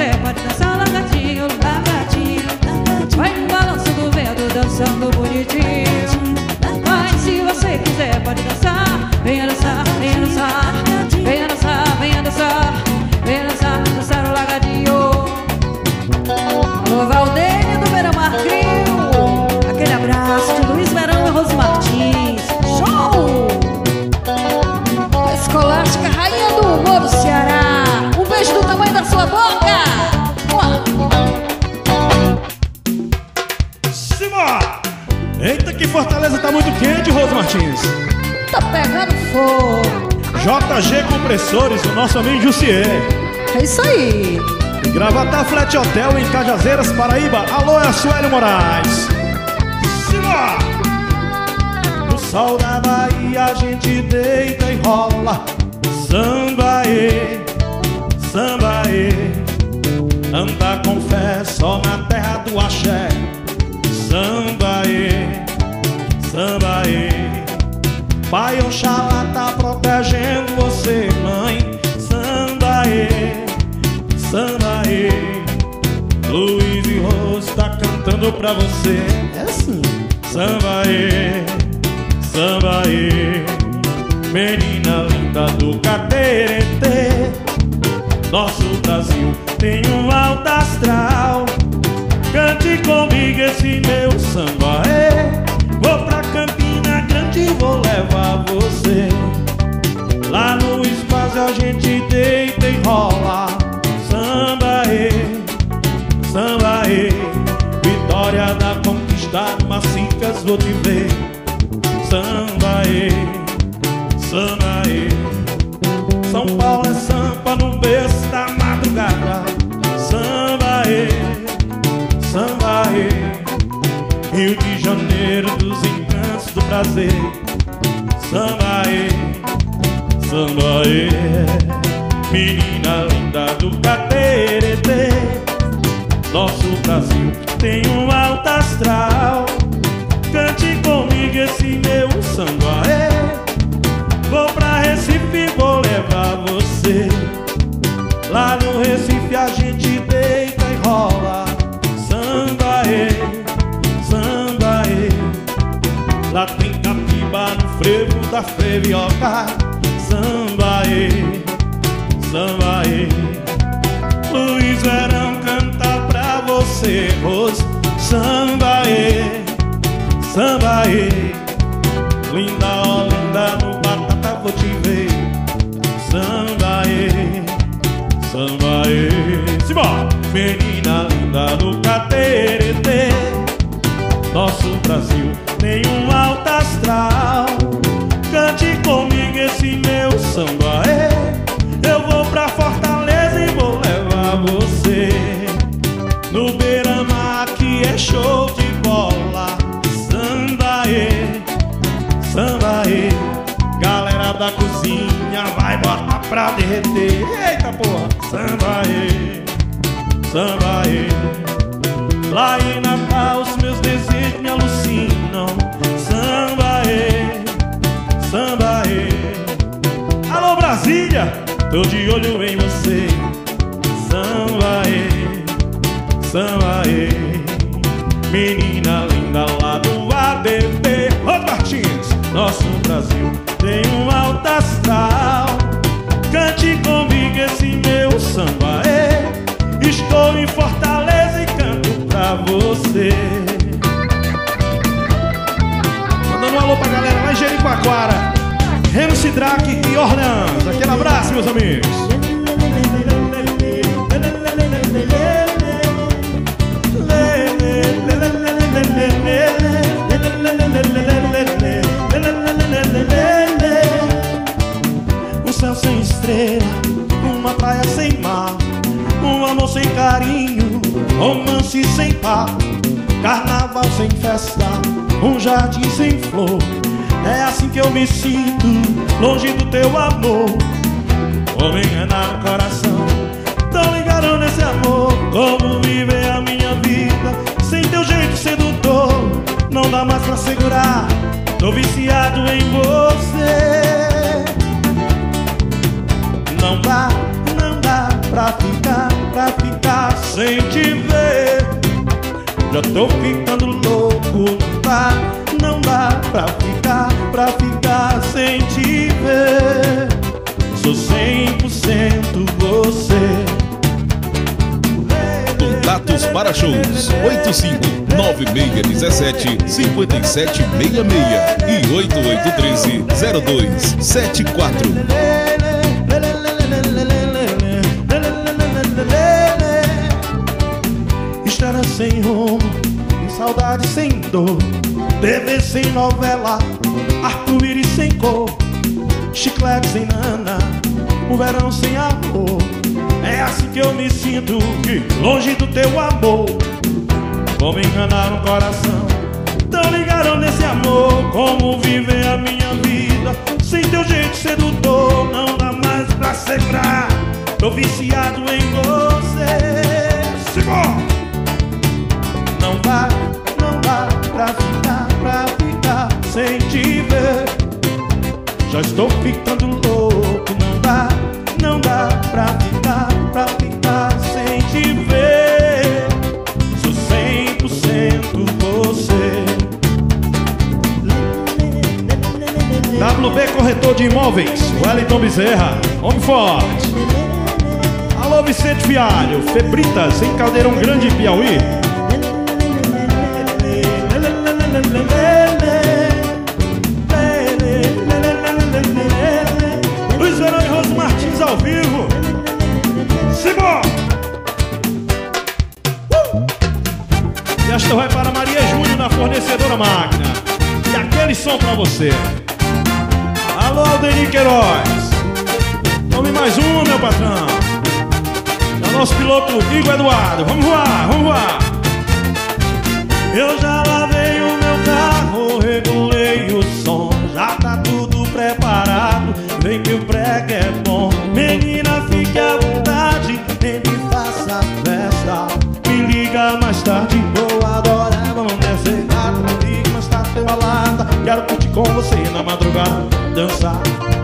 Você pode dançar lagartinho, lagartinho. Vai no balanço do vento dançando Compressores, do nosso amigo Jussier. É isso aí. Gravata Flat Hotel em Cajazeiras, Paraíba. Alô, é Suélio Moraes. Simbora! No sol da Bahia a gente deita e rola. Sambaê, sambaê. Anda com fé só na terra do axé. Sambaê, sambaê. Pai Oxalá tá protegendo você, mãe. Sambaê, sambaê Luiz e Rose tá cantando pra você. É assim. Essa? Sambaê, Sambaê Menina linda do Cateretê. Nosso Brasil tem um alto astral. Cante comigo esse meu sambaê rola. Samba e samba e vitória da conquista macias vou te ver. Samba e baby. Já tô ficando louco, não dá, não dá pra ficar, pra ficar sem te ver. Sou 100% você. Contatos para shows 8596175766 e 88130274. Estrada sem rumo, saudade sem dor. TV sem novela, arco-íris sem cor. Chiclete sem nana, o verão sem amor. É assim que eu me sinto, longe do teu amor. Como enganar um coração Tão ligado nesse amor. Como viver a minha vida Sem teu jeito sedutor? Não dá mais pra segurar Tô viciado em você. Simbora! Sem te ver. Já estou ficando louco, não dá, não dá pra ficar, pra ficar sem te ver. Sou 100% você. WB Corretor de Imóveis, Wellington Bezerra, Homem Forte. Alô Vicente Fialho, Febritas, em Caldeirão Grande, Piauí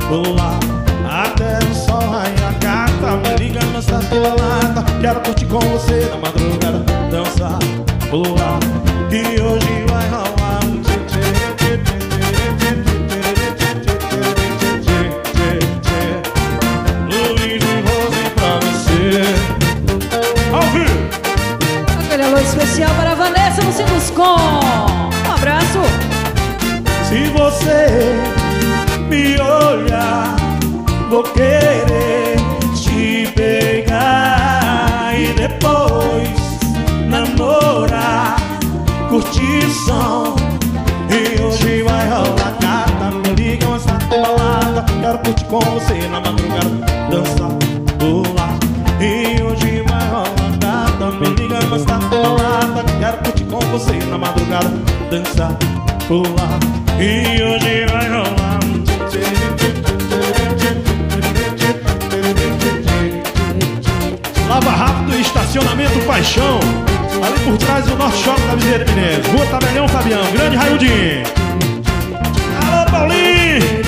pular. Até o sol raiar gata, me liga tarde, tem balada, quero curtir com você na madrugada, dançar, pular. Vou querer te pegar e depois namorar, curtição. E hoje vai rolar gata, me liga, tá balada. Quero curtir com você na madrugada, dançar, pular. E hoje vai rolar gata, me liga, tá balada. Quero curtir com você na madrugada, dançar, pular. E hoje vai rolar. paixão. Ali por trás do nosso shopping da Viseira Mineiro. Rua Tabelhão Fabião, grande Raildinho Alô, Paulinho!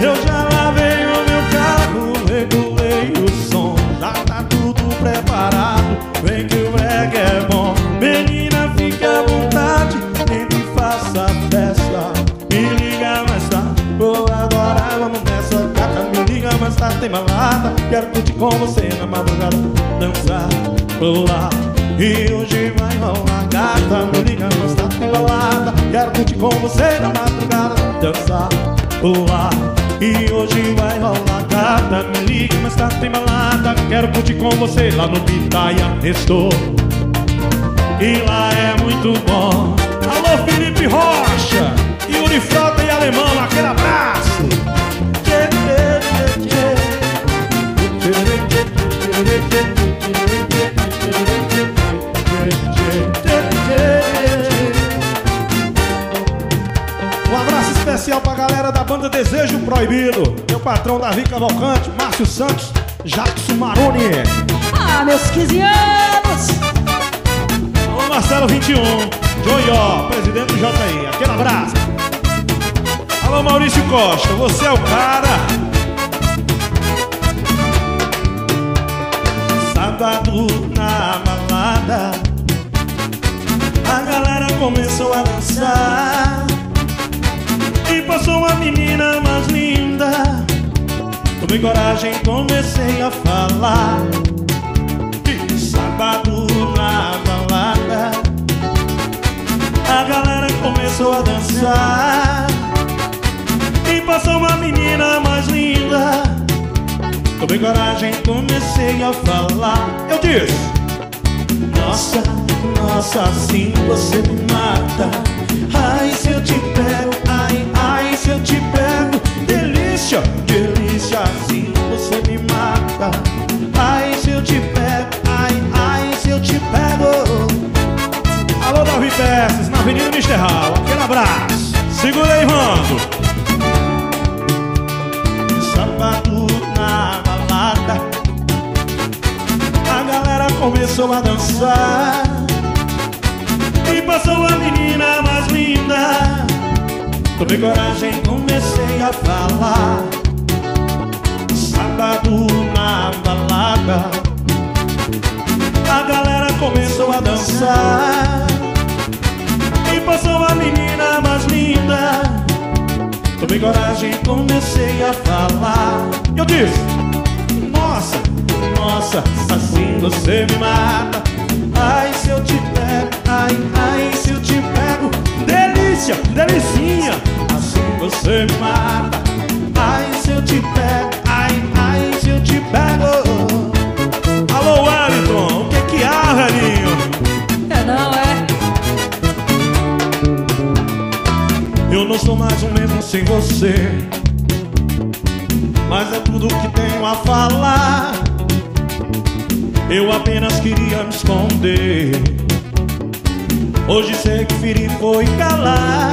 Eu já lavei o meu carro, regulei o som. Já tá tudo preparado, vem que o reggae é bom. Menina, fica à vontade, entre e faça festa. Me liga mais tarde, vou agora, vamos nessa. Gata, me liga mais tarde, tem balada. Quero curtir com você na madrugada, dançar pular E hoje vai rolar gata Me liga, mas tá tem balada Quero curtir com você na madrugada Dançar, pular E hoje vai rolar gata Me liga, mas tá tem balada Quero curtir com você lá no Pitaia Estou e lá é muito bom. Alô, Felipe Rocha, Yuri Frota e Alemão, aquele abraço. Proibido. Meu patrão Davi Cavalcante, Márcio Santos, Jackson Maroni. Ah, meus 15 anos! Alô, Marcelo 21, Joió, presidente do JI. Aquele abraço. Alô, Maurício Costa, você é o cara. Sábado na balada, a galera começou a dançar. E passou uma menina mais linda. Tomei coragem, comecei a falar. E sábado na balada, a galera começou a dançar. E passou uma menina mais linda. Tomei coragem, comecei a falar. Eu disse: Nossa, nossa, assim você me mata. Ai, se eu te eu te pego. Delícia, delícia, assim você me mata. Ai, se eu te pego, ai, ai, se eu te pego. Alô, Davi Peças, na Avenida Mister Hall. Aquele abraço. Segura aí, Rando. Sábado na balada A galera começou a dançar E passou a menina mais linda Tomei coragem, comecei a falar Sábado na balada A galera começou a dançar E passou a menina mais linda Tomei coragem, comecei a falar. Eu disse: Nossa, nossa, assim você me mata. Ai, se eu te pego, ai, ai, se eu te pego. Delícia, delicinha, assim você me mata. Ai, se eu te pego, ai, ai, se eu te pego. Alô, Wellington, o que que há, velhinho? É não, é? Eu não sou mais o mesmo sem você Mas é tudo que tenho a falar Eu apenas queria me esconder Hoje sei que feri foi calar.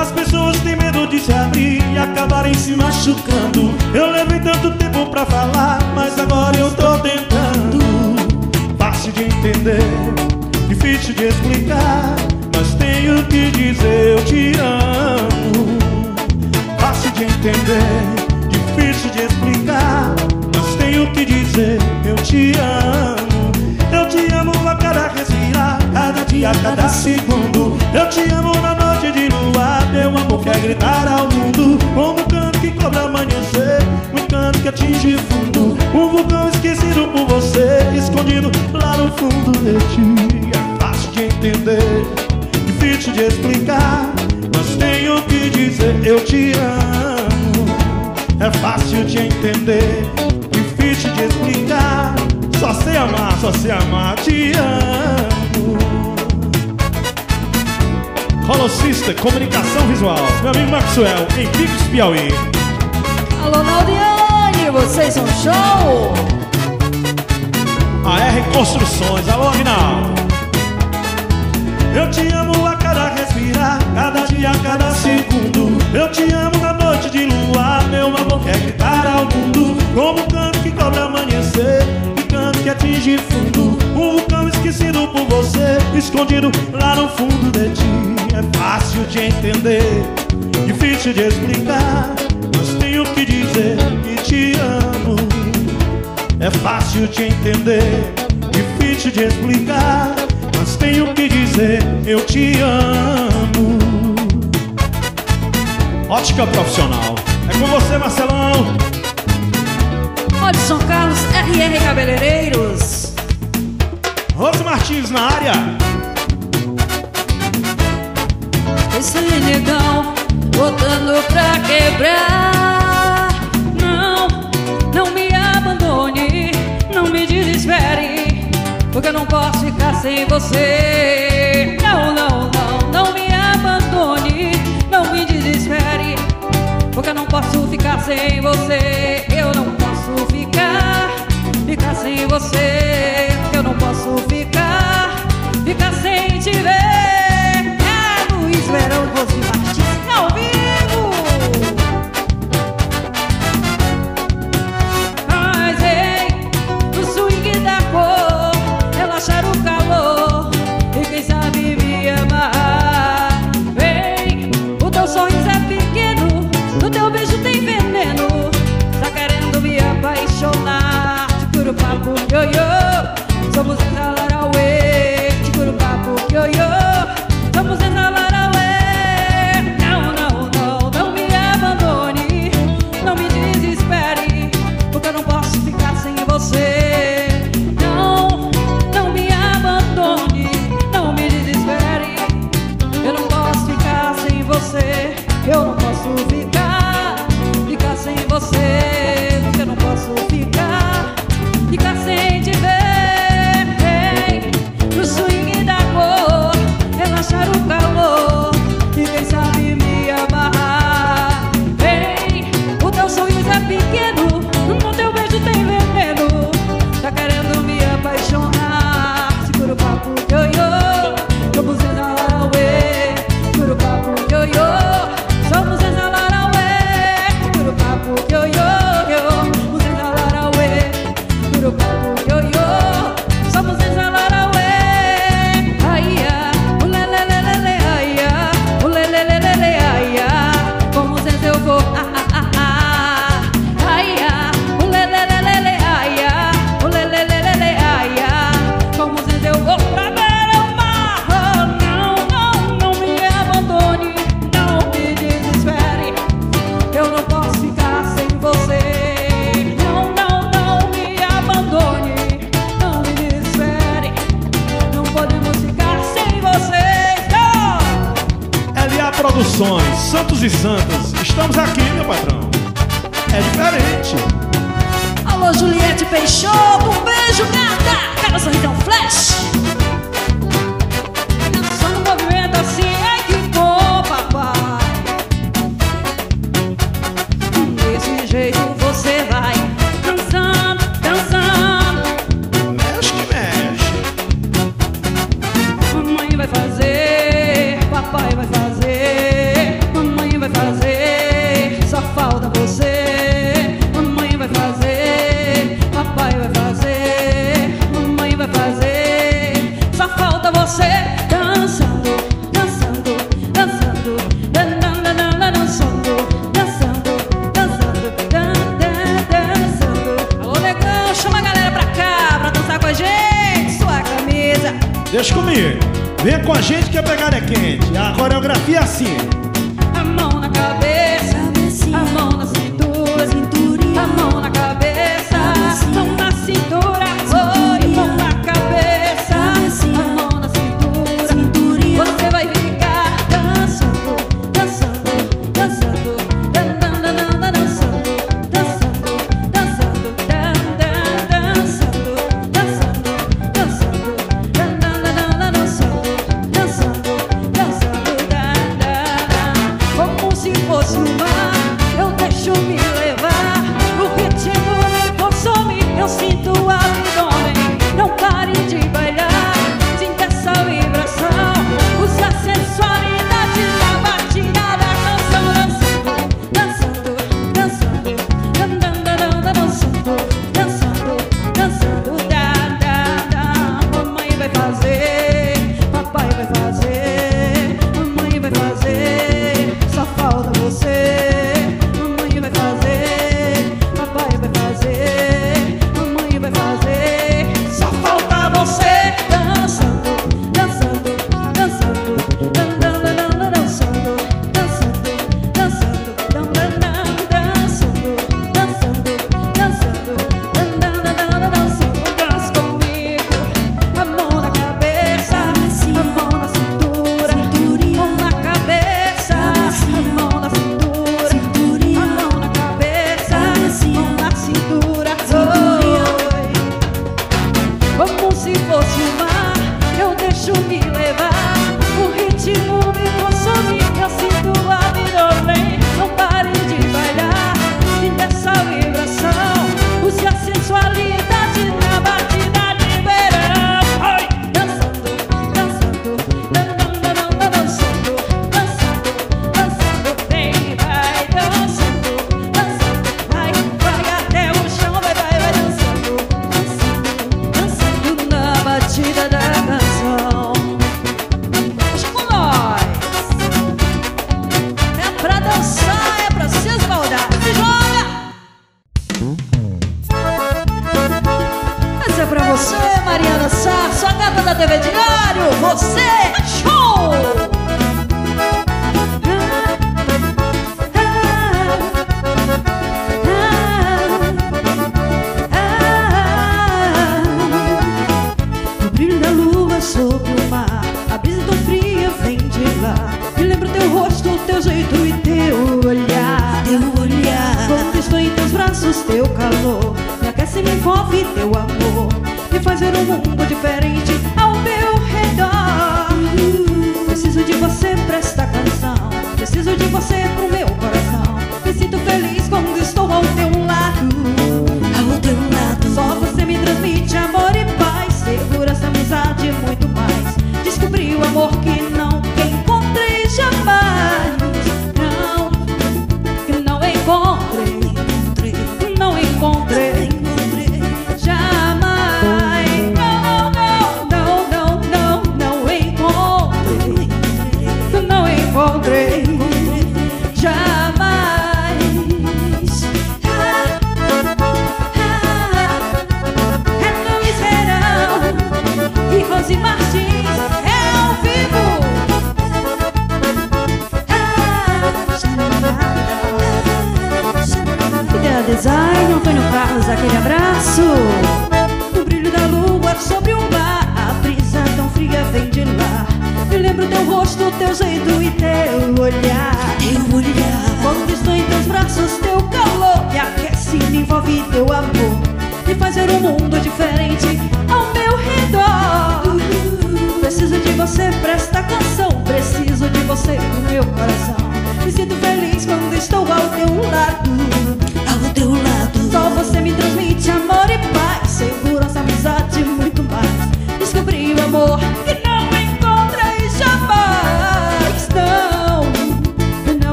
As pessoas têm medo de se abrir e acabarem se machucando. Eu levei tanto tempo pra falar, mas agora eu tô tentando. Fácil de entender, difícil de explicar Mas tenho que dizer eu te amo. Fácil de entender, difícil de explicar Mas tenho que dizer eu te amo. Eu te amo a cada respirar, cada dia, cada segundo. Eu te amo na noite de lua, meu amor quer gritar ao mundo. Como um canto que cobra amanhecer, um canto que atinge fundo. Um vulcão esquecido por você, escondido lá no fundo de ti. É fácil de entender, difícil de explicar Mas tenho que dizer eu te amo. É fácil de entender, difícil de explicar Só sei amar, só sei amar, te amo Holosister, comunicação visual. Meu amigo Maxwell, em Picos, Piauí. Alô, Naudiane, vocês são show! A R Construções, alô Aguinaldo. Eu te amo a cada respirar, cada dia, cada segundo. Eu te amo na noite de lua, meu amor quer gritar ao mundo. Como um canto que cobra amanhecer, um canto que atinge fundo. Um vulcão esquecido por você, escondido lá no fundo de ti é fácil de entender, difícil de explicar, mas tenho que dizer que te amo. É fácil de entender, difícil de explicar, mas tenho que dizer eu te amo. Ótica profissional, é com você, Marcelão. Odson Carlos, RR Cabeleireiros. Rose Martins na área. Mas legal botando pra quebrar. Não, não me abandone, não me desespere Porque eu não posso ficar sem você. Não, não, não, não me abandone, não me desespere Porque eu não posso ficar sem você. Eu não posso ficar, ficar sem você Eu não posso ficar. verão fosse santos e santas, estamos aqui, meu patrão. É diferente. Alô, Juliette Peixoto, um beijo, gata! Cada sorrisão flash!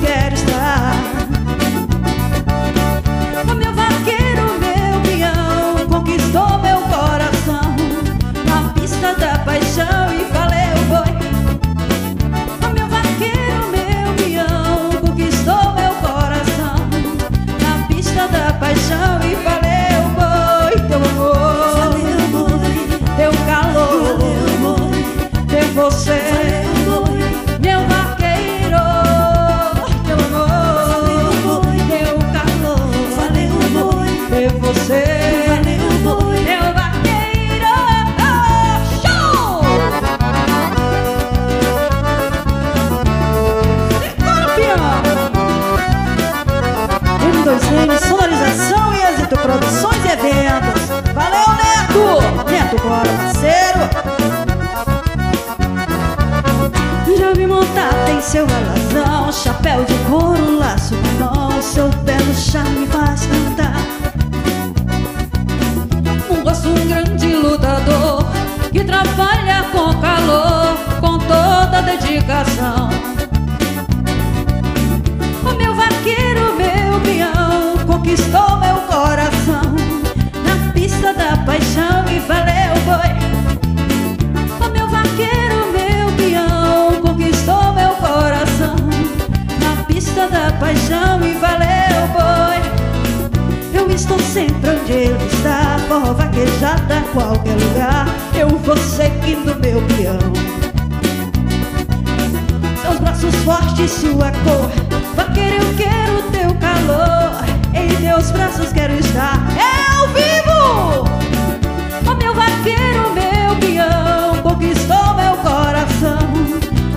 quero estar. véu de couro, laço de nó, seu belo charme faz cantar. Um gosto, um grande lutador, que trabalha com calor, com toda dedicação. O meu vaqueiro, meu peão, conquistou meu coração, na pista da paixão e valeu. Tô sempre onde ele está. Forró vaquejada a qualquer lugar. Eu vou seguindo meu peão. Seus braços fortes, sua cor. Vaqueiro, eu quero teu calor. Em teus braços quero estar. Eu vivo! Oh, meu vaqueiro, meu peão Conquistou meu coração.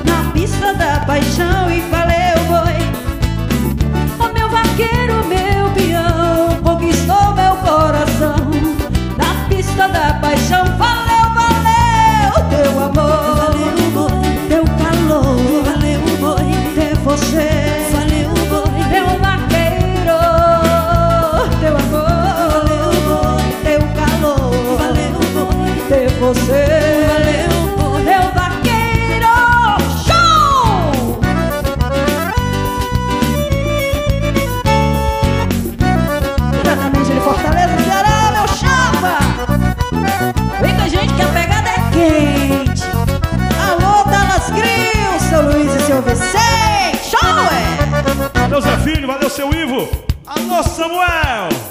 Na pista da paixão seu Ivo. Alô, Samuel!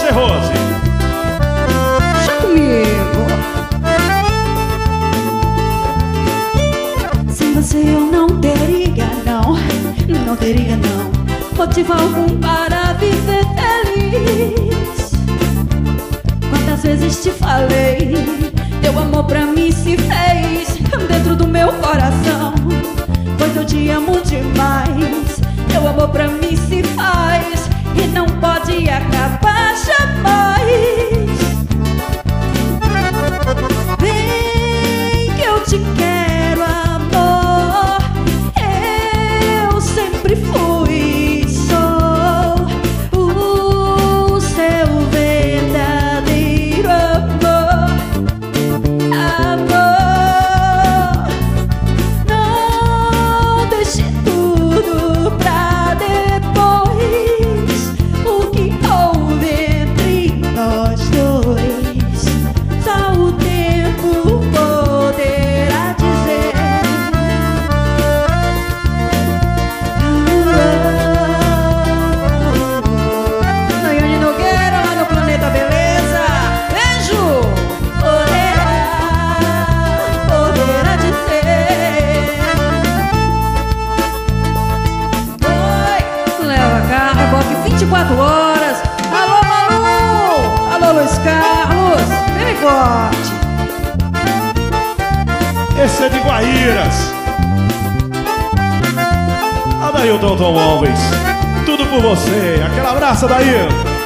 você, Rose? Deixa comigo. Sem você eu não teria, não. Não teria, não. Motivo algum para viver feliz. Quantas vezes te falei? Teu amor pra mim se fez dentro do meu coração. Pois eu te amo demais. Teu amor pra mim se faz e não pode acabar depois. Vem que eu te quero. em Guaíras. Adailton Tom Alves, tudo por você. aquela abraço, Adailton.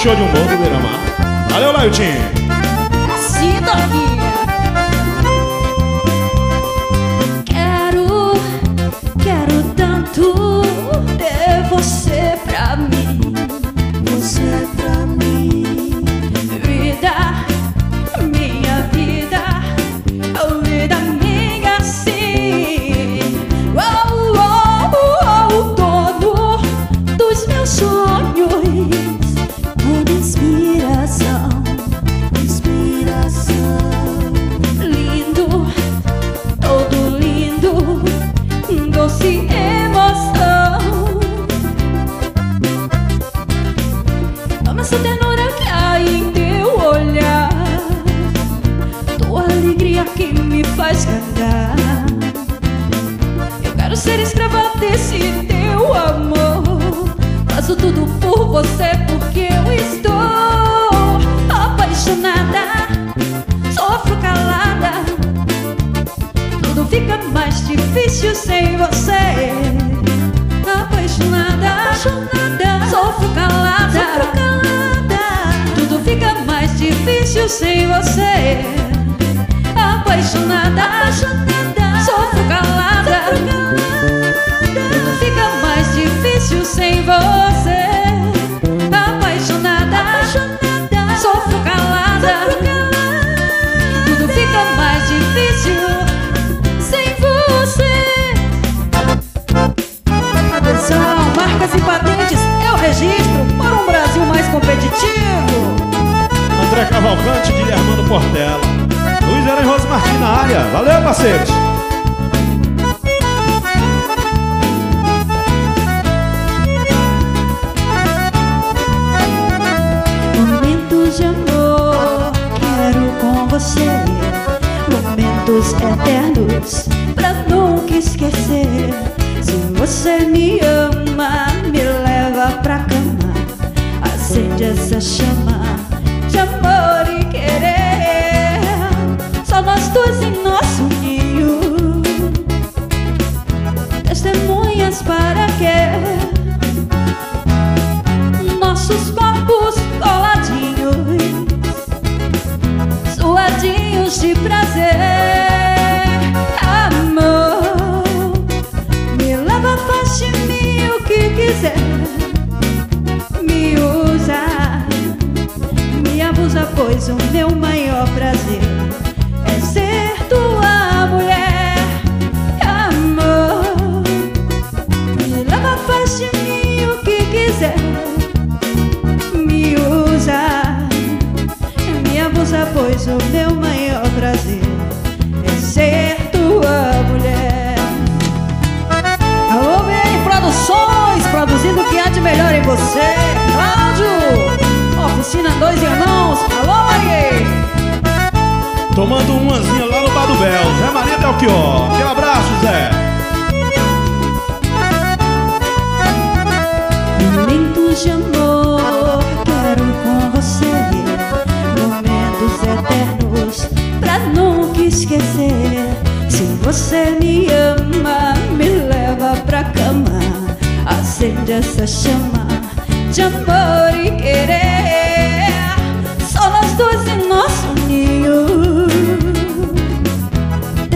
show de humor do Beira-Mar. Valeu, Lailtinho! message.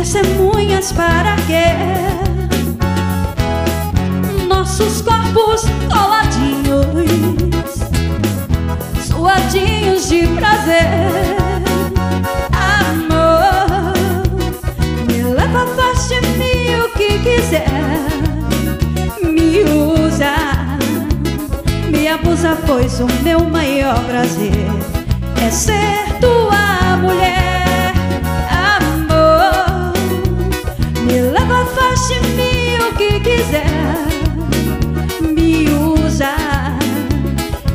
testemunhas para quê? Nossos corpos coladinhos, suadinhos de prazer. Amor, me leva, faz de mim o que quiser. Me usa, me abusa, pois o meu maior prazer é ser tua mulher. Gaste-me o que quiser, me usa,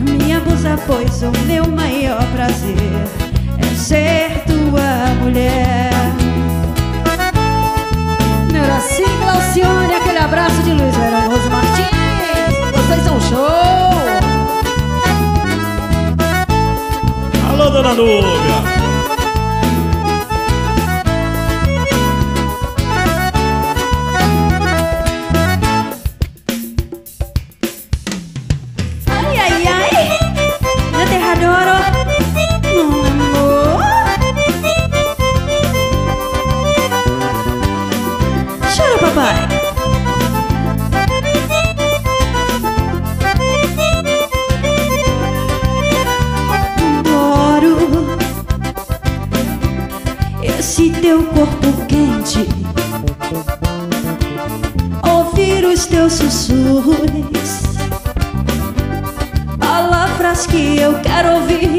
me abusa, pois o meu maior prazer é ser tua mulher. Neuroci, Glaucione, aquele abraço de Luiz Rosa Martins, vocês são show! Alô, dona Núbia! be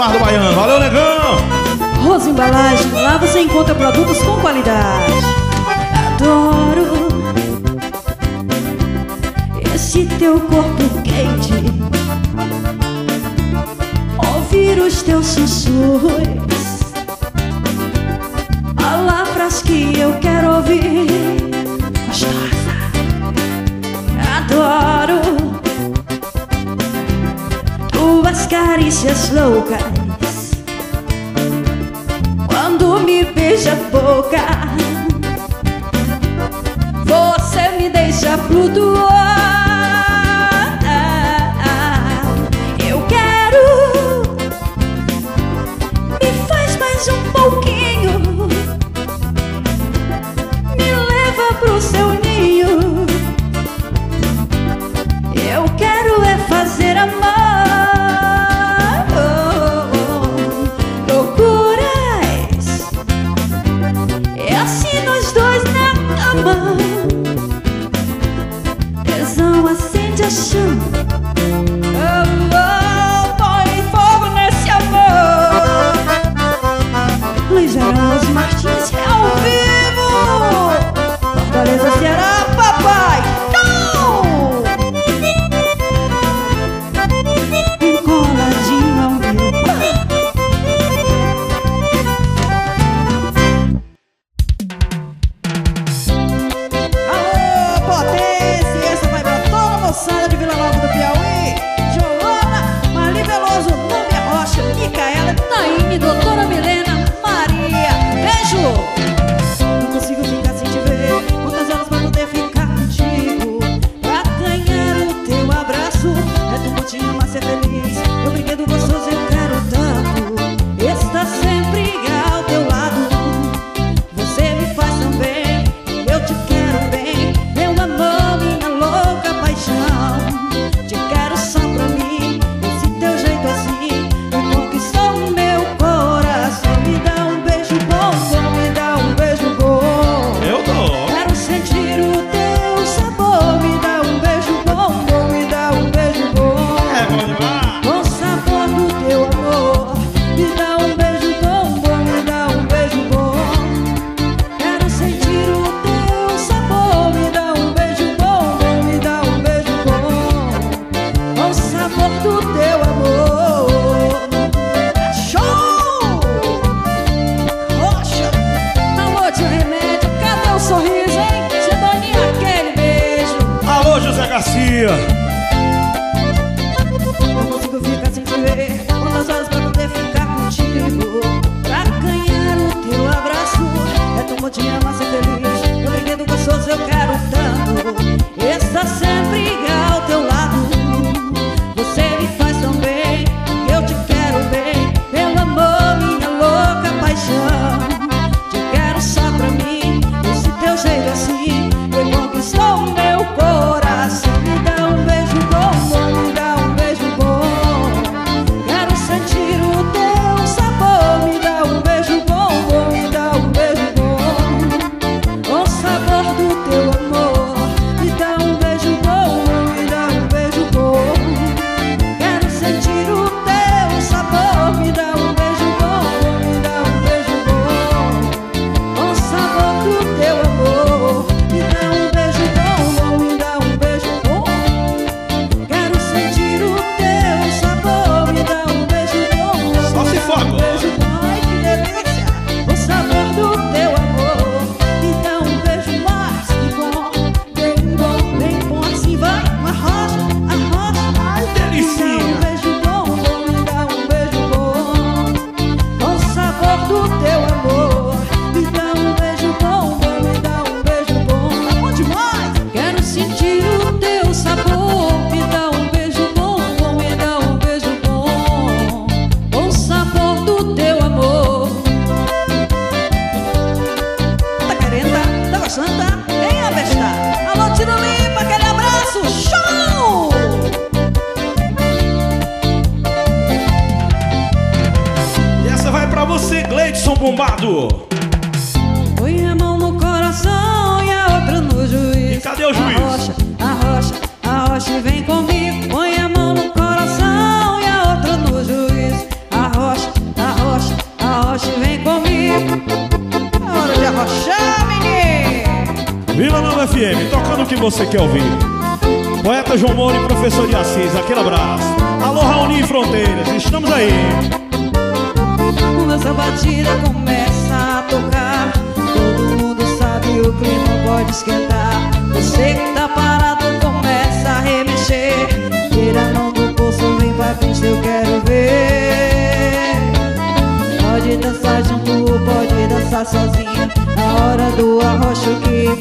Bar do Baiano. Valeu, negão! Rosa Embalagem, lá você encontra produtos com qualidade. Adoro esse teu corpo quente. Ouvir os teus sussurros, palavras que eu quero ouvir. loca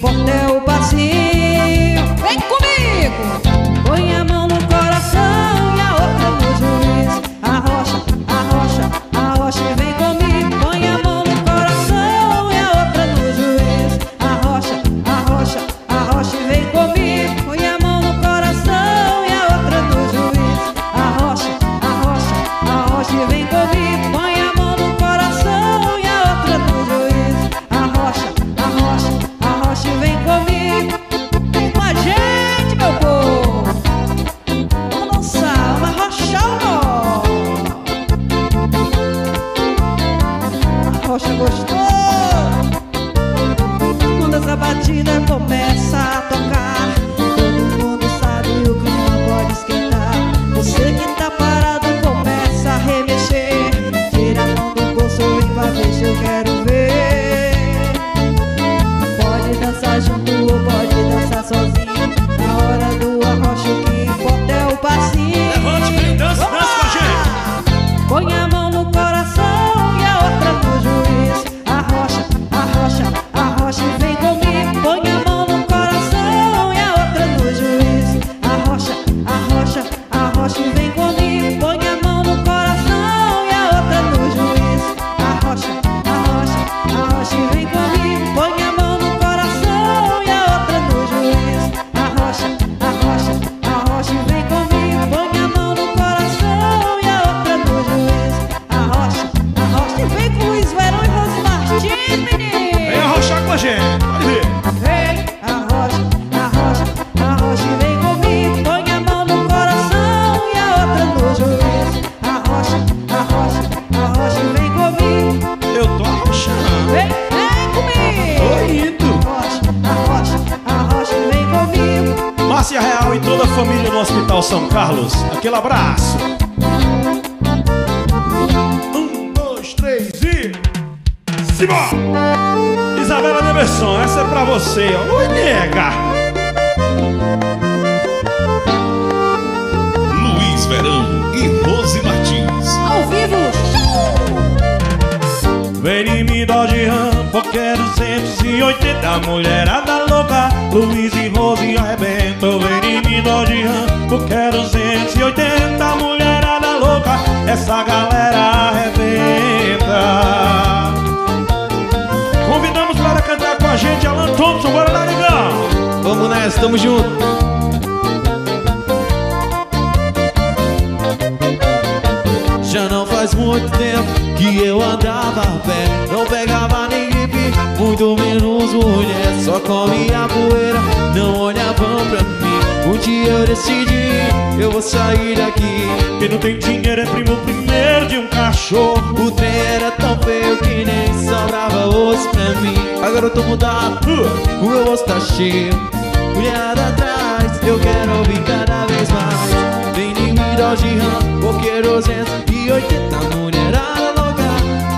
o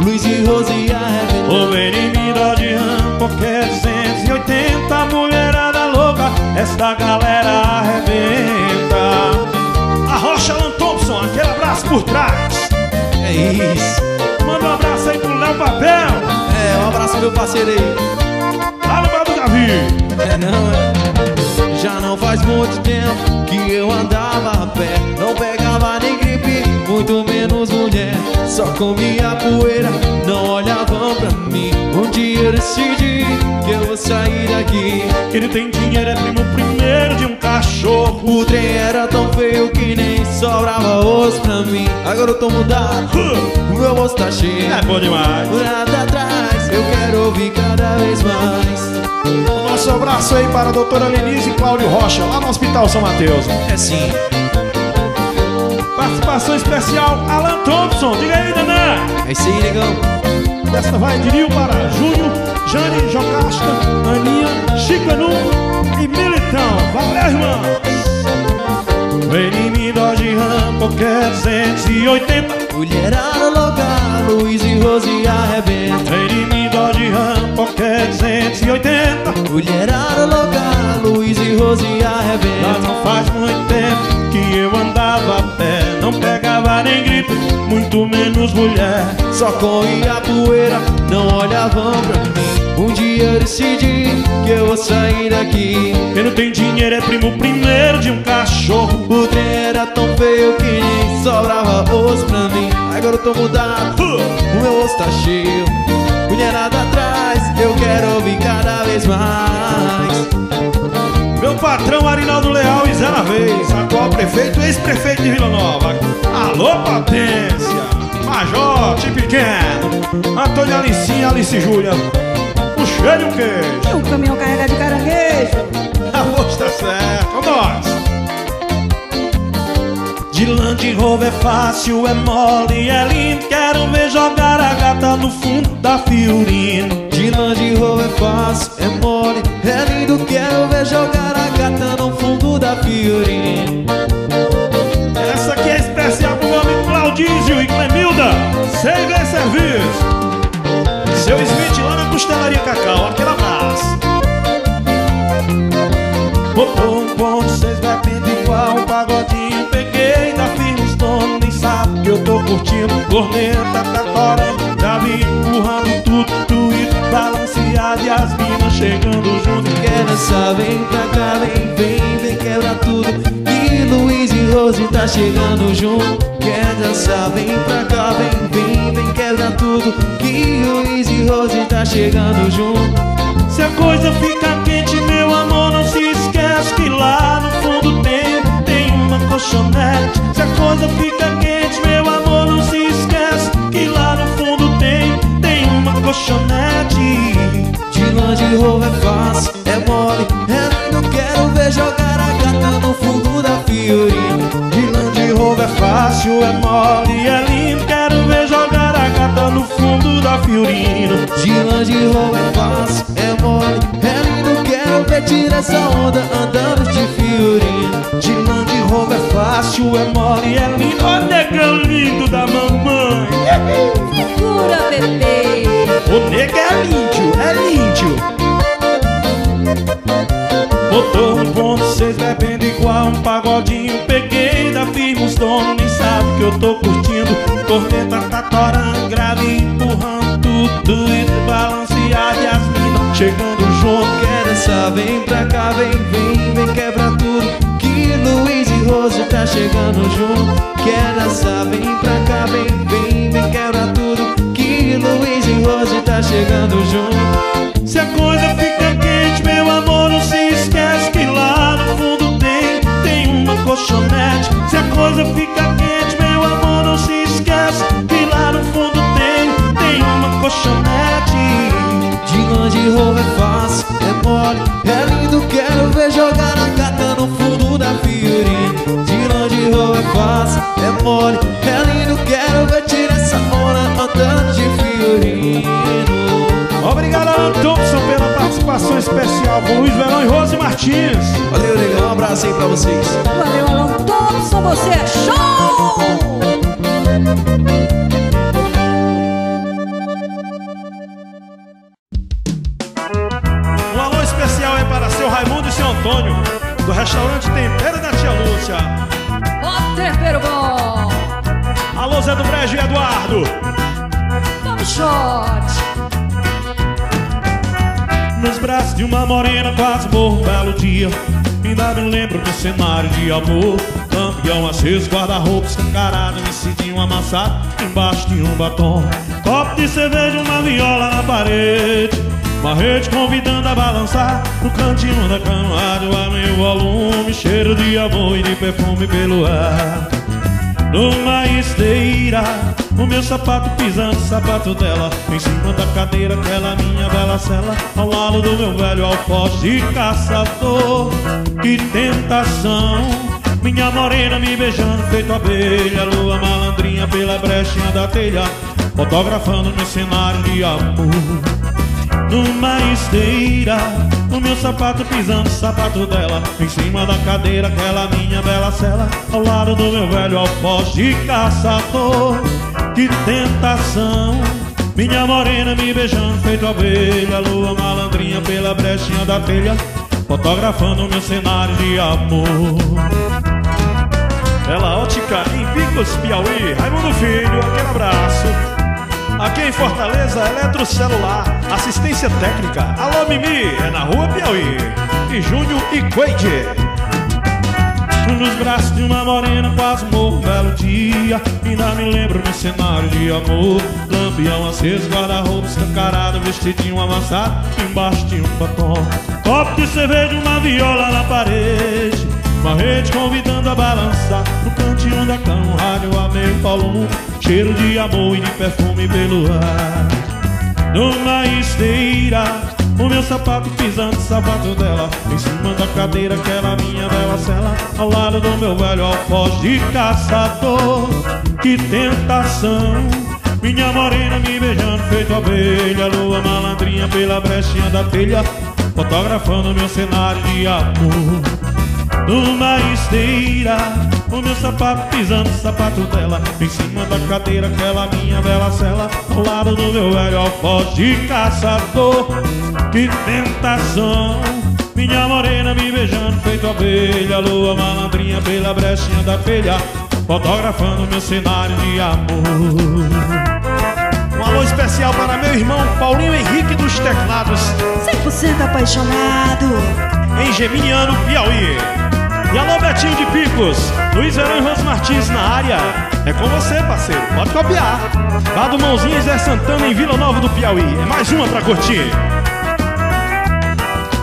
Luiz e Rose menino de ram, porque é 280 mulherada louca, esta galera arrebenta. A Rocha Alan Thompson, aquele abraço por trás. É isso Manda um abraço aí pro Léo Papel, É, um abraço meu parceiro aí lá no bar do Davi. É não, é. Já não faz muito tempo que eu andava a pé. Não pegava nem gripe, muito menos mulher. Só comia poeira, não olhavam pra mim. Um dia eu decidi que eu vou sair daqui. Não tem dinheiro é primo primeiro de um cachorro. O trem era tão feio que nem sobrava osso pra mim. Agora eu tô mudado, o meu rosto tá cheio. É bom demais. Nada atrás, eu quero ouvir cada vez mais Nosso abraço aí para a doutora Lenise e Cláudio Rocha, lá no Hospital São Mateus. É sim, Participação especial, Alan Thompson. Diga aí, Danã. é isso aí, negão Desta vai de Nil para Júnior, Jane, Jocasta, Aninha, Chicanu e Militão. Valeu, irmãos! Vem em mim, Dodge Ram, é 280. Mulherada louca, Luiz e Rose arrebenta Vem em mim, Dodge Ram, porque é 280. Mulherada louca, Luiz e Rose arrebenta não faz muito tempo que eu andava a pé. Não pegava nem gripe, muito menos mulher. Só corria poeira, não olhavam pra mim Um dia eu decidi que eu vou sair daqui Quem não tem dinheiro é primo primeiro de um cachorro. O trem era tão feio que nem sobrava osso pra mim Agora eu tô mudado, o meu rosto tá cheio Mulherada atrás, eu quero ouvir cada vez mais Meu patrão Arinaldo Leal e Zé na Vez, atual prefeito e ex-prefeito de Vila Nova. Alô, potência! Major, Tim Pequeno, Antônio Alicinha, Alice Júlia. O cheiro e o queijo. um caminhão carregado de caranguejo. A voz tá certo, nós. De Land Rover é fácil, é mole, é lindo. Quero ver jogar a gata no fundo da Fiorino. De Land Rover é fácil, é mole, é lindo Quero ver jogar a gata no fundo da Fiorino Essa aqui é especial pro amigo Claudísio e Clemilda. Sem ver serviço. Seu Costelaria Cacau, aquele abraço. Botou um ponto, vocês bebendo igual um pagodinho. Peguei da firma Stone, nem sabe que eu tô curtindo. Corneta, tá corando, já vi empurrando tudo, tudo balanceado e as minas chegando junto. Quer dançar, vem pra cá, vem, vem, vem quebra tudo E Luiz e Rose tá chegando junto Quer dançar, vem pra cá, vem, vem, vem quebra tudo Que Luiz e Rose tá chegando junto Se a coisa fica quente, meu amor, não se esquece que lá no fundo tem, tem uma colchonete. Se a coisa fica quente, meu amor, não se esquece que lá no fundo tem, tem uma colchonete. De Land Rover é fácil, é mole, é lindo Quero ver jogar a gata no fundo da Fiorino De Land Rover fácil, é mole, é lindo. Quero ver jogar a gata no fundo da Fiorino. De Land Rover é fácil, é mole, é lindo Quero ver tirar essa onda andando de Fiorino De Land Rover é fácil, é mole, é lindo. Olha o negão lindo da mamãe. Segura, bebê. O nega é lindo, é lindo. Botou um ponto, cês bebendo igual um pagodinho. Peguei da firma os donos, tô curtindo. Corneta tá torando, grave empurrando tudo E balanceado e as minas chegando junto. Quer dançar, vem pra cá, vem, vem, vem quebra tudo. Que Luiz e Rose tá chegando junto. Quer dançar, vem pra cá, vem, vem, vem quebra tudo. Que Luiz e Rose tá chegando junto. Se a coisa fica quente, meu amor, não se esquece que lá no fundo tem, tem uma colchonete. Se a coisa fica quente, que lá no fundo tem, tem uma colchonete. De longe roubo é fácil, é mole, é lindo, quero ver jogar a carta no fundo da Fiorino. De longe roubo é fácil, é mole, é lindo, quero ver tirar essa onda andando de Fiorino. Obrigado, Alan Thompson, pela participação especial com Luiz Verão e Rose Martins. Valeu, legal, um abraço aí pra vocês. Valeu, Alan Thompson, você é show! Um alô especial é para seu Raimundo e seu Antônio, do restaurante Tempero da Tia Lúcia. Ó, tempero bom! Alô, Zé do Brejo e Eduardo. Vamos, shot! Nos braços de uma morena quase morro um belo dia Ainda me lembro do cenário de amor Campeão aceso, guarda-roupa escancarado Vestidinho amassado embaixo de um batom. Copo de cerveja, uma viola na parede. Uma rede convidando a balançar No cantinho da cama, rádio a meu volume Cheiro de amor e de perfume pelo ar. Numa esteira O meu sapato pisando o sapato dela Em cima da cadeira aquela minha bela cela Ao lado do meu velho alfoz de caçador. Que tentação Minha morena me beijando feito abelha Lua malandrinha pela brechinha da telha Fotografando meu cenário de amor. Numa esteira O meu sapato pisando o sapato dela Em cima da cadeira, aquela minha bela cela Ao lado do meu velho alfoz de caçador. Que tentação Minha morena me beijando feito abelha Lua malandrinha pela brechinha da telha Fotografando meu cenário de amor Bela ótica em Picos, Piauí Raimundo Filho, aquele abraço Aqui em Fortaleza, Eletrocelular, assistência técnica. Alô Mimi, é na rua Piauí. E Júnior e Quaide. Nos braços de uma morena, quase morro um belo dia. Ainda me lembro meu cenário de amor. Lampião aceso, guarda-roupa escancarado, vestidinho amassado, embaixo de um batom. Copo de cerveja, uma viola na parede. Uma rede convidando a balançar. No cantinho da cama, um rádio a meio volume Cheiro de amor e de perfume pelo ar. Numa esteira O meu sapato pisando o sapato dela. Em cima da cadeira, aquela minha bela cela. Ao lado do meu velho alfoz de caçador. Que tentação minha morena me beijando feito abelha. Lua malandrinha pela brechinha da telha. Fotografando meu cenário de amor numa esteira O meu sapato pisando o sapato dela Em cima da cadeira aquela minha bela cela Ao lado do meu velho alfoz de caçador Que tentação Minha morena me beijando feito abelha Lua malandrinha pela brechinha da telha Fotografando meu cenário de amor um alô especial para meu irmão Paulinho Henrique dos Teclados, 100% apaixonado. em Geminiano, Piauí. E alô, Betinho de Picos, Luiz Verão e Martins na área. É com você, parceiro, pode copiar. Lá do Mãozinha Zé Santana em Vila Nova do Piauí. É mais uma pra curtir.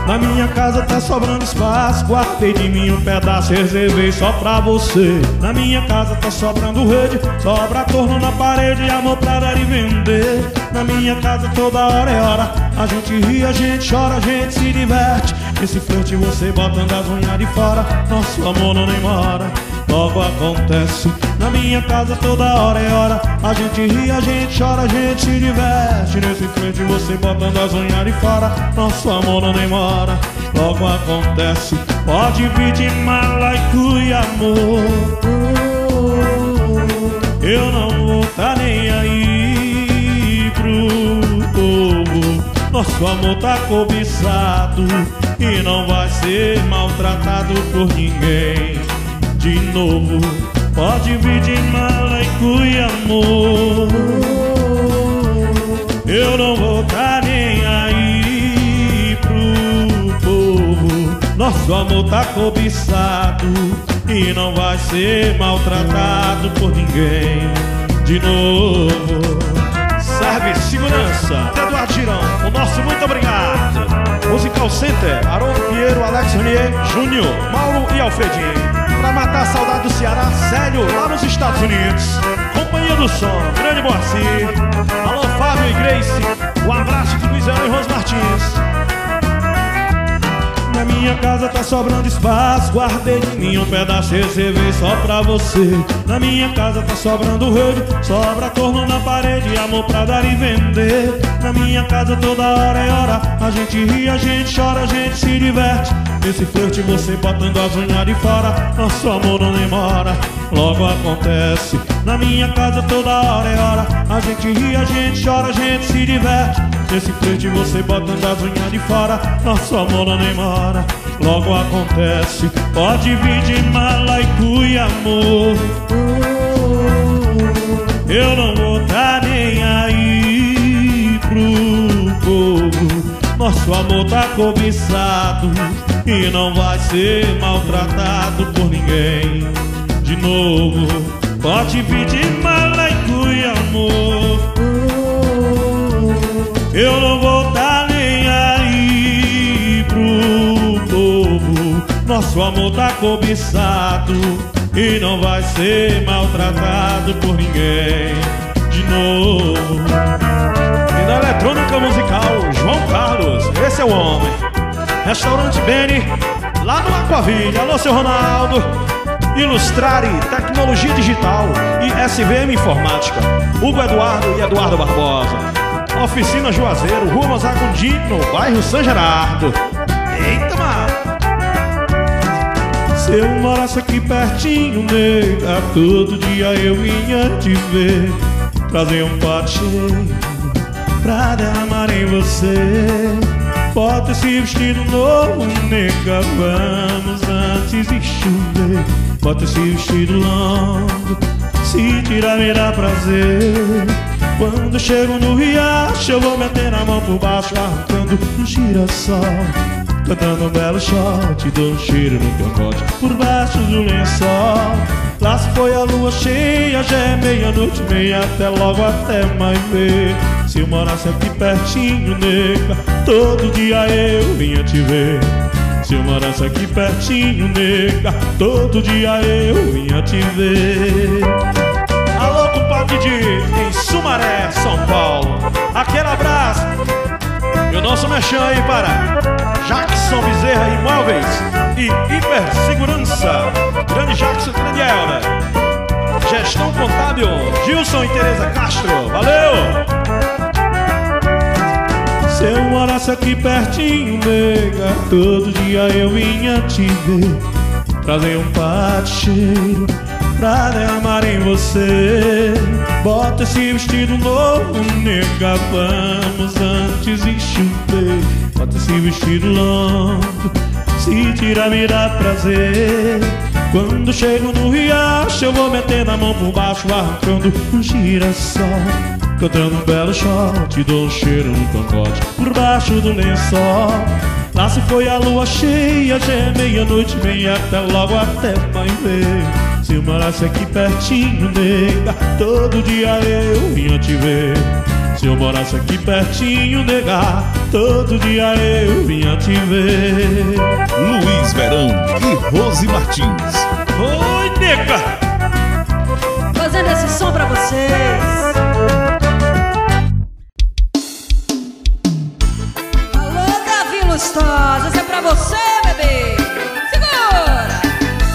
Na minha casa tá sobrando espaço Guardei de mim um pedaço, reservei só pra você Na minha casa tá sobrando rede Sobra torno na parede, amor pra dar e vender Na minha casa toda hora é hora A gente ri, a gente chora, a gente se diverte Esse flerte você botando as unhas de fora. Nosso amor não demora Logo acontece. Na minha casa toda hora é hora. A gente ri, a gente chora, a gente se diverte. Nesse frente você botando as unhas de fora. Nosso amor não demora Logo acontece. Pode de mala e cui amor. Eu não vou tá nem aí Nosso amor tá cobiçado E não vai ser maltratado por ninguém. De novo Pode vir de mala e cuia, amor. Eu não vou tá nem aí pro povo. Nosso amor tá cobiçado E não vai ser maltratado por ninguém. De novo. Serve segurança, Eduardo Girão O nosso muito obrigado Musical Center, Haroldo Pinheiro, Alex Renier, Júnior, Mauro e Alfredinho Pra matar a saudade do Ceará, Célio, lá nos Estados Unidos. Companhia do Som, Grande Moacir. Alô, Fábio e Grace. Um abraço de Luizão e Rose Martins. Minha casa tá sobrando espaço. Guardei de mim um pedaço reservei só pra você. Na minha casa tá sobrando rede Sobra corno na parede Amor pra dar e vender. Na minha casa toda hora é hora A gente ri, a gente chora, a gente se diverte. Nesse flerte você botando as unhas de fora Nosso amor não demora Logo acontece. Na minha casa toda hora é hora A gente ri, a gente chora, a gente se diverte Nesse flerte você botando as unhas de fora Nosso amor não demora logo acontece. Pode vir de mala e cuia, amor. Eu não vou tá nem aí pro povo. Nosso amor tá cobiçado e não vai ser maltratado por ninguém. De novo, pode vir de mala e cuia, amor. Eu não vou tá Nosso amor tá cobiçado e não vai ser maltratado por ninguém de novo. E na eletrônica musical, João Carlos, esse é o homem. Restaurante Beni, lá no Aquaville. Alô, seu Ronaldo. Ilustrare Tecnologia Digital e SVM Informática. Hugo Eduardo e Eduardo Barbosa. Oficina Juazeiro, Rua Mozagundino, bairro São Gerardo. Eita, mano! Se eu morasse aqui pertinho, nega Todo dia eu vinha te ver Trazer um pote cheio Pra derramar em você Bota esse vestido novo, nega Vamos antes de chover Bota esse vestido longo Se tirar me dá prazer Quando chego no riacho Eu vou meter a mão por baixo Arrancando um girassol. Cantando um belo shot, dou um cheiro no cangote Por baixo do lençol. Lá se foi a lua cheia, já é meia-noite meia Até logo, até mais ver. Se eu morasse aqui pertinho, nega Todo dia eu vinha te ver. Se eu morasse aqui pertinho, nega Todo dia eu vinha te ver De em Sumaré, São Paulo Aquele abraço e o nosso mexão aí para Jackson Bezerra Imóveis e Hipersegurança. Grande Jackson, grande Elda. Gestão Contábil, Gilson e Tereza Castro. Valeu! Se eu morasse aqui pertinho, nega, todo dia eu vinha te ver. Trazer um pate cheiro pra derramar em você. Bota esse vestido novo, nega, vamos antes de chover. Bota esse vestido longo, se tira me dá prazer. Quando chego no riacho, eu vou meter na mão por baixo, arrancando um girassol. Cantando um belo shot, dou um cheiro no cangote por baixo do lençol. Lá se foi a lua cheia, já é meia-noite, meia até logo até mãe ver. Se eu morasse aqui pertinho, nega. Todo dia eu vinha te ver. Se eu morasse aqui pertinho, nega. Todo dia eu vinha te ver. Luiz Verão e Rose Martins. Oi, nega. Fazendo esse som pra vocês. Alô, Davi Lustosa, esse é pra você, bebê.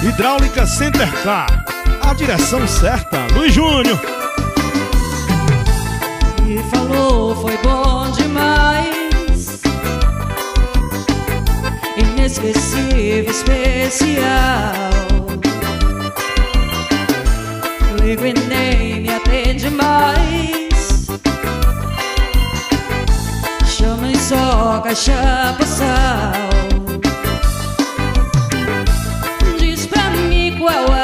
Hidráulica Center Car. A direção certa, Luiz Júnior. E falou, foi bom demais. Inesquecível, especial. Ligo e nem me atende mais. Chama só caixa What? whoa.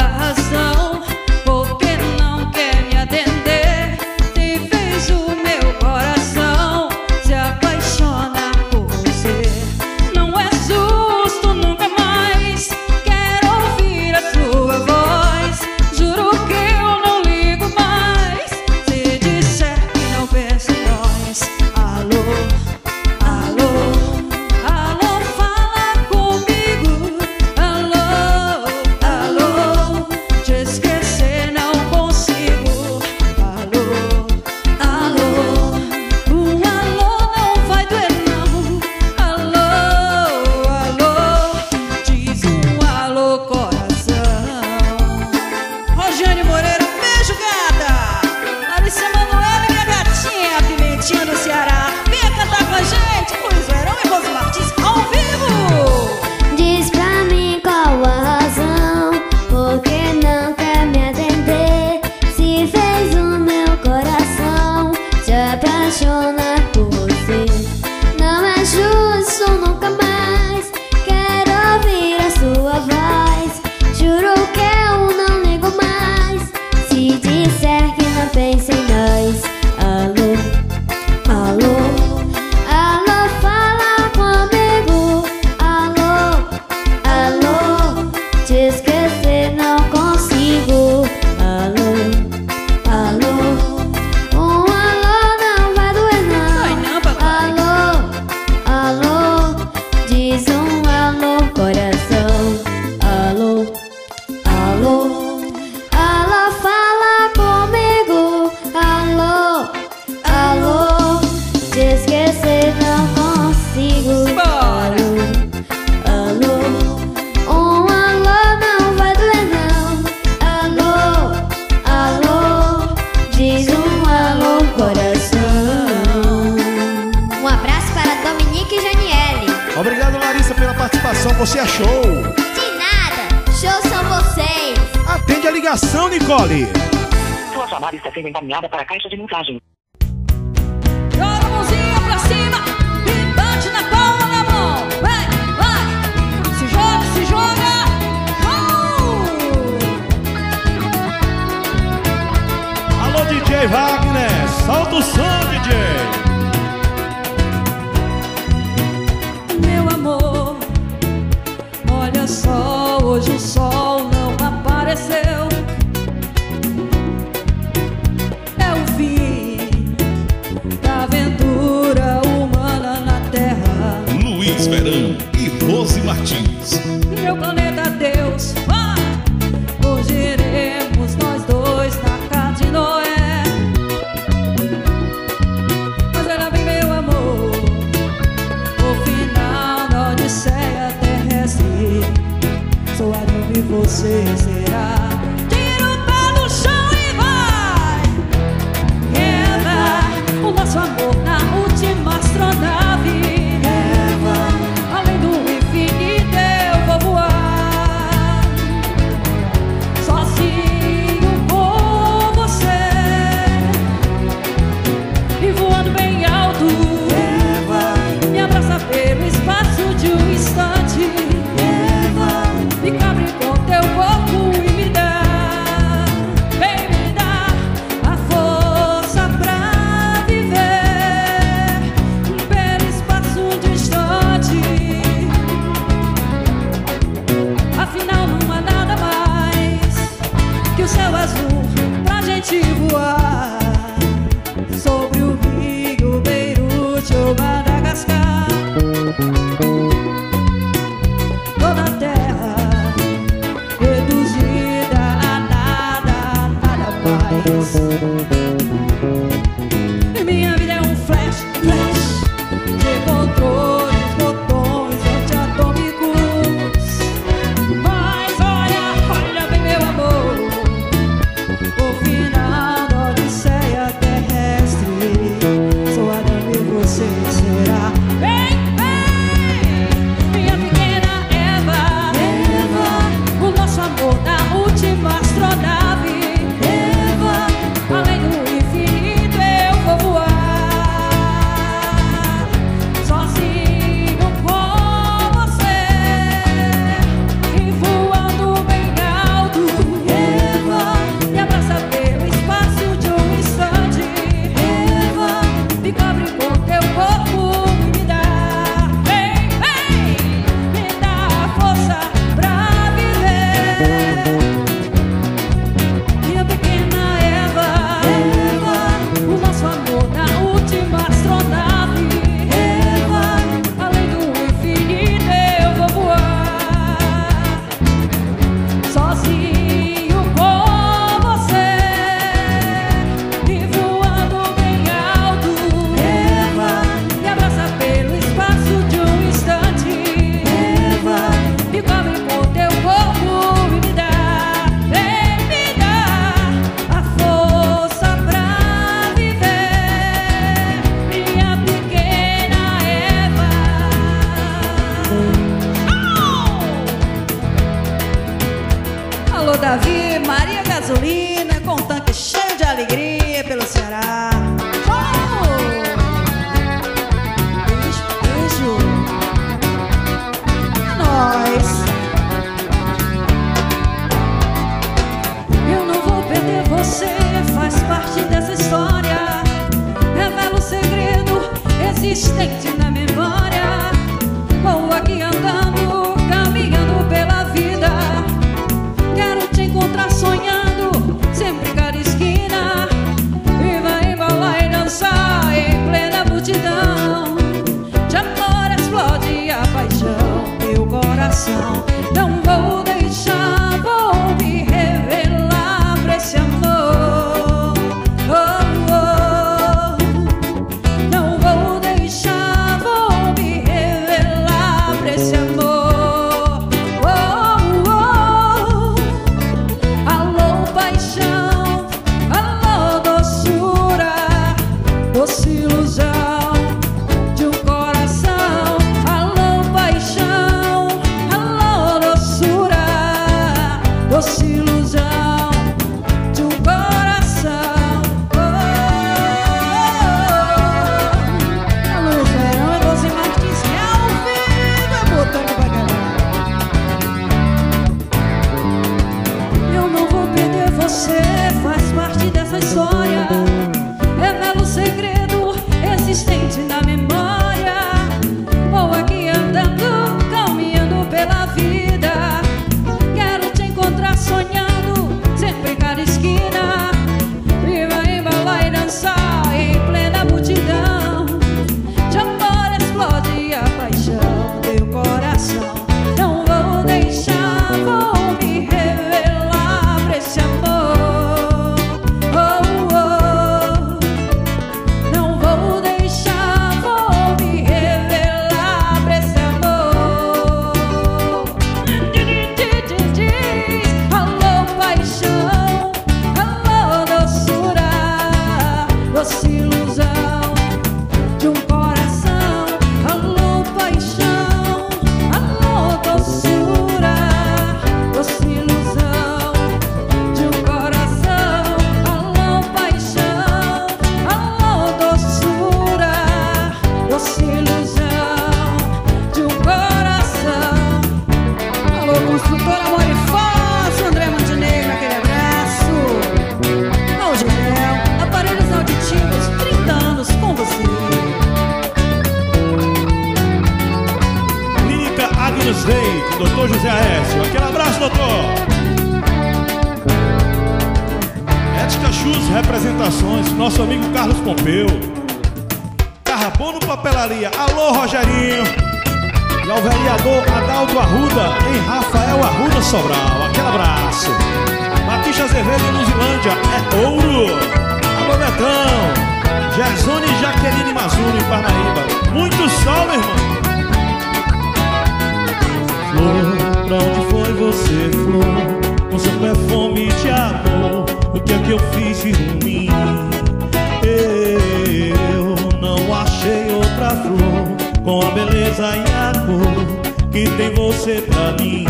Cor que tem você pra mim.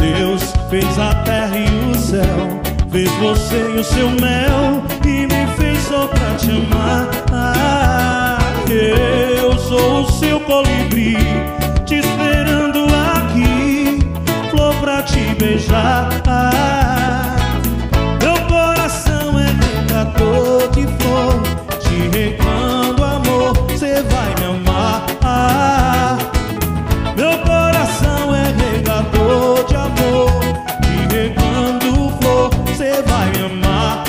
Deus fez a terra e o céu, fez você e o seu mel e me fez só pra te amar. Ah, eu sou o seu colibri te esperando aqui, flor pra te beijar. Meu coração é regador de flor, Meu coração é regador de amor, te regando flor, cê vai me amar.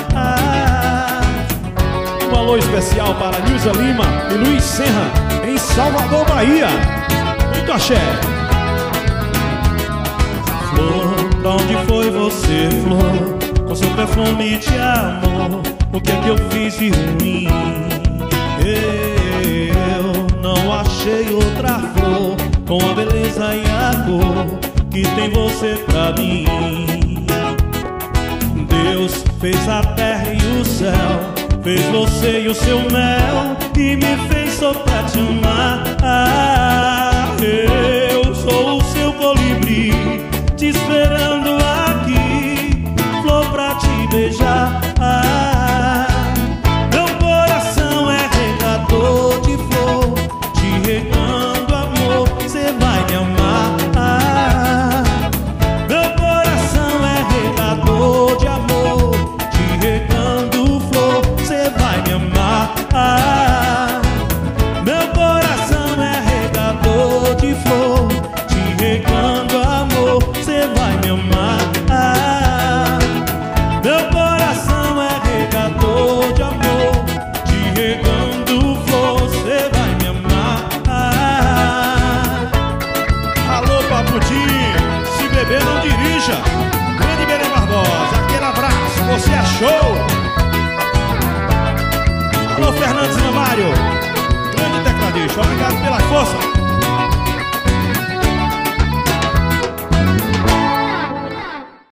Um alô especial para Nilza Lima e Luiz Serra, em Salvador, Bahia. Muito axé. Flor, pra onde foi você, flor? Com seu perfume de amor, o que é que eu fiz de ruim? Eu achei outra flor com a beleza e a cor que tem você pra mim. Deus fez a terra e o céu, fez você e o seu mel e me fez só pra te amar. Ah, eu sou o seu colibri, te esperando show. Alô, Fernandes Ramário, grande tecladista, obrigado pela força.